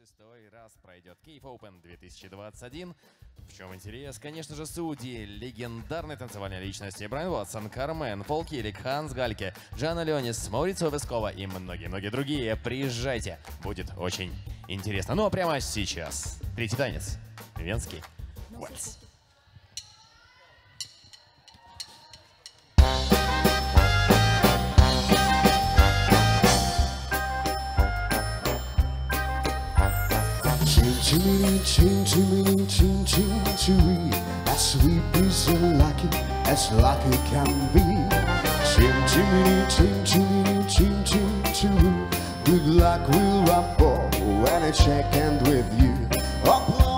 шестой раз пройдет Киев Open 2021. В чем интерес? Конечно же, судьи, легендарные танцевальные личности Брайан Уотсон, Кармен, Пол Килик, Ханс Гальке, Джана Леонис, Маурицио Вескова и многие-многие другие. Приезжайте, будет очень интересно. Ну а прямо сейчас третий танец. Венский вальс. Chimney, chin chimney, chin chin chimney. As sweet is so lucky as lucky can be. Chin chimney, chin chimney, chin chin chimney. Good luck will rapport when I check hand with you. Upload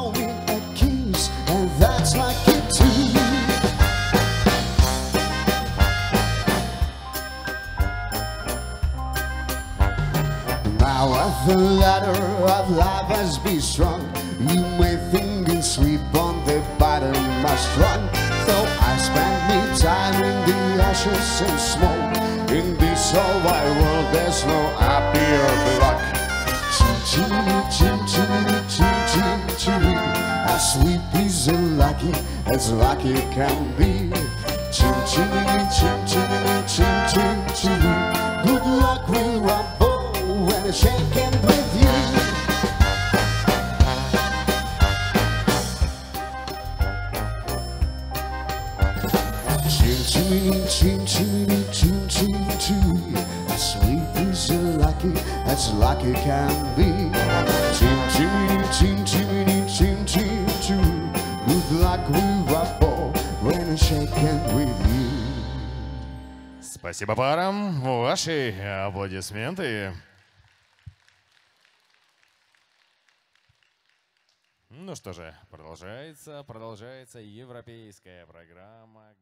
Now the ladder of life has been strung You may think and sleep on the bottom of strong Though I spend me time in the ashes and smoke In this whole wide world there's no happier luck. Chin chimney, chin chimney, chin chin chimney As sweet is lucky as lucky can be. Chin chimney, chin chimney, when I shake hand with you Chin chimney, chin chimney, chin chin chimney As sweet as a lucky as lucky can be Chin chimney, chin chimney, chin chin chimney Good luck will rumble when I shake hand with you Спасибо парам. Ваши аплодисменты. Ну что же, продолжается, продолжается европейская программа.